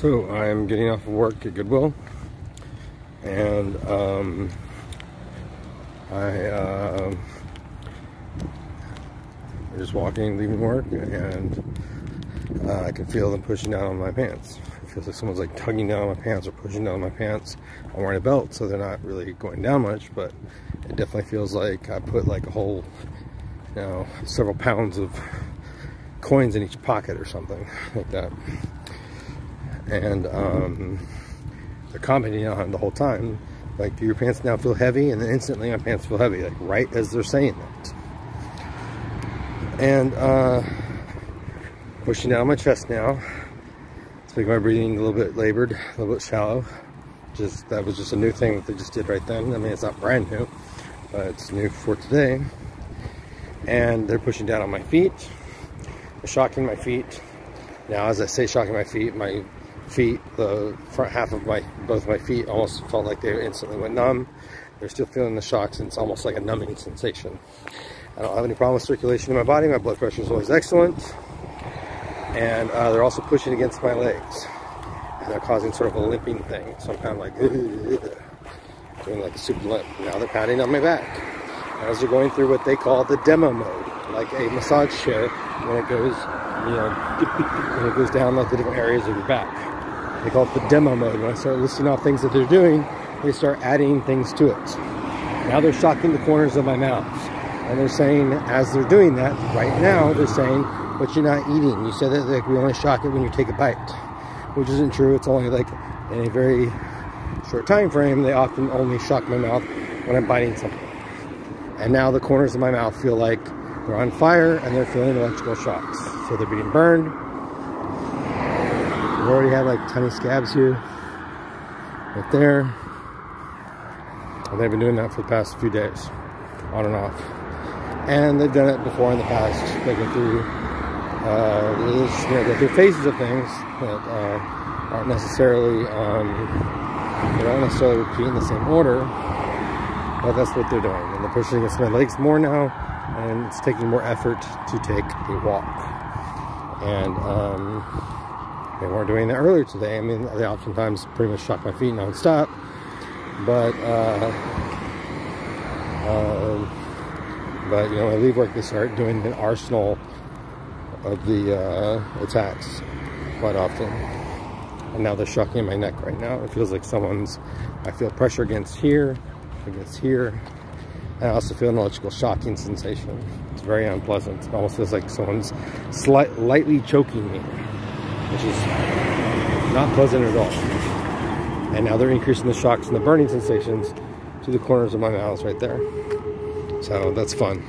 So I'm getting off of work at Goodwill and um, I uh, just walking, leaving work and uh, I can feel them pushing down on my pants. It feels like someone's like tugging down on my pants or pushing down on my pants. I'm wearing a belt so they're not really going down much but it definitely feels like I put like a whole, you know, several pounds of coins in each pocket or something like that and um, they're commenting on the whole time like do your pants now feel heavy and then instantly my pants feel heavy like right as they're saying that and uh, pushing down my chest now. It's making my breathing a little bit labored a little bit shallow. Just that was just a new thing that they just did right then. I mean it's not brand new but it's new for today. And they're pushing down on my feet. They're shocking my feet. Now as I say shocking my feet my feet, the front half of my, both my feet almost felt like they instantly went numb. They're still feeling the shocks and it's almost like a numbing sensation. I don't have any problem with circulation in my body. My blood pressure is always excellent. And uh, they're also pushing against my legs. And they're causing sort of a limping thing. So I'm kind of like, doing like a super limp. Now they're patting on my back. As they're going through what they call the demo mode, like a massage chair when it goes, you know, when it goes down like the different areas of your back. They call it the demo mode. When I start listing off things that they're doing, they start adding things to it. Now they're shocking the corners of my mouth. And they're saying, as they're doing that, right now, they're saying, but you're not eating. You said that like, we only shock it when you take a bite, which isn't true. It's only like in a very short time frame, they often only shock my mouth when I'm biting something. And now the corners of my mouth feel like they're on fire and they're feeling electrical shocks. So they're being burned, we already have like tiny scabs here, right there. And they've been doing that for the past few days, on and off. And they've done it before in the past. They go through, uh, you know, through phases of things that uh, aren't necessarily, um, they don't necessarily repeat in the same order, but that's what they're doing. And they're pushing against my legs more now, and it's taking more effort to take a walk. And, um, they weren't doing that earlier today. I mean, they oftentimes pretty much shock my feet nonstop. But, uh, uh, but you know, I leave work, they start doing an arsenal of the uh, attacks quite often. And now they're shocking my neck right now. It feels like someone's, I feel pressure against here, against here. I also feel an electrical shocking sensation. It's very unpleasant. It almost feels like someone's slight, lightly choking me which is not pleasant at all. And now they're increasing the shocks and the burning sensations to the corners of my mouth right there. So that's fun.